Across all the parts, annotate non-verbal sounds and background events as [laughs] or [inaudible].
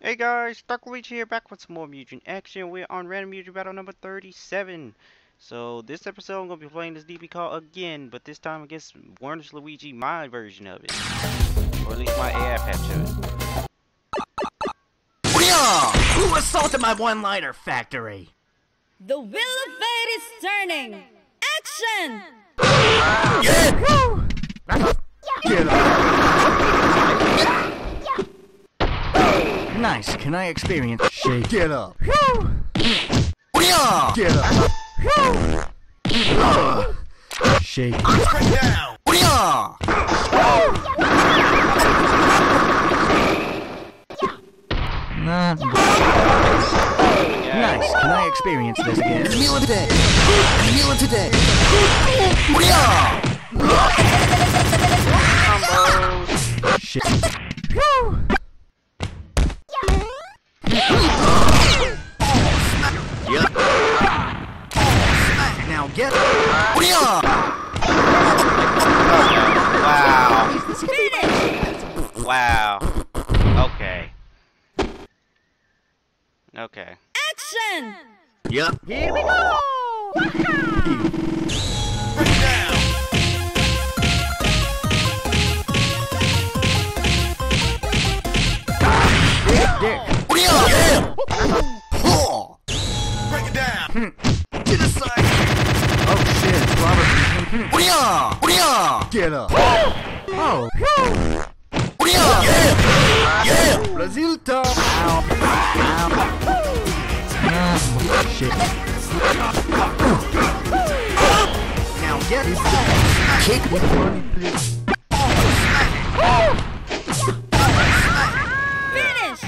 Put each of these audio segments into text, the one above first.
Hey guys, Dark Luigi here, back with some more Mugen action. We're on Random Mugen Battle number 37. So, this episode I'm going to be playing this DB call again, but this time against Warner's Luigi, my version of it. Or at least my AI patch of it. Who assaulted my one-liner factory? The wheel of fate is turning. Action! Nice. Can I experience shake? Get up. Yeah. Get up. Shake. Down. Yeah. Nah. Nice. Can I experience this again? Kneel today. Kneel today. Yeah. Combos! Shake. Yep. Now get. Yeah. Wow. Wow. Okay. Okay. Action! Yep. Here we go! Dick. Break it down. Hmm. To the side. Oh shit, Robert. Yeah. Get up. Oh. Yeah. Yeah. Brazil top. Ow. Ow. Shit. Now get Kick with money, please. Finish!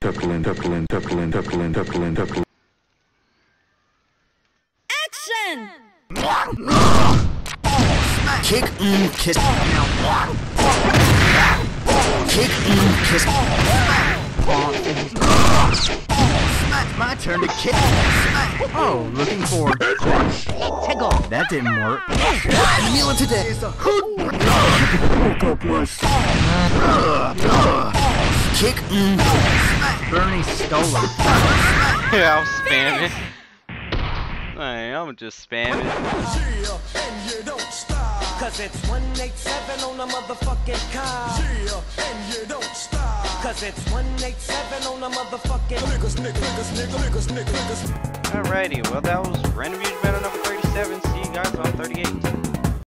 Tuckling, tuckling, tuckling, tuckling, tuckling, tuckling. Action! Kick, mm, kiss. Kick, mm, kiss. my turn to kick. Oh, looking for tickle. That didn't work. Kneel today. Kick, mm. Bernie stole it. [laughs] Yeah, I'm spamming. Hey, I'm just spamming. and you don't stop. Cause it's 187 on the motherfucking car. Yeah, and you don't stop. Cause it's 187 on the motherfucking niggas, niggas, niggas, niggas, niggas, niggas. Alrighty, well that was Random Mugen Battle number 37. See you guys on 38.